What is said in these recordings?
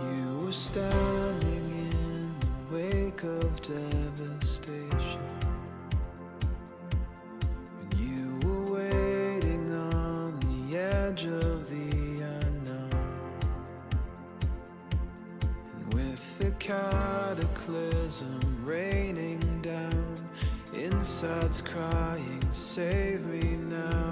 You were standing in the wake of devastation. You were waiting on the edge of the unknown. With the cataclysm raining down Insides crying, save me now.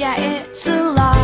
yeah, it's a lot.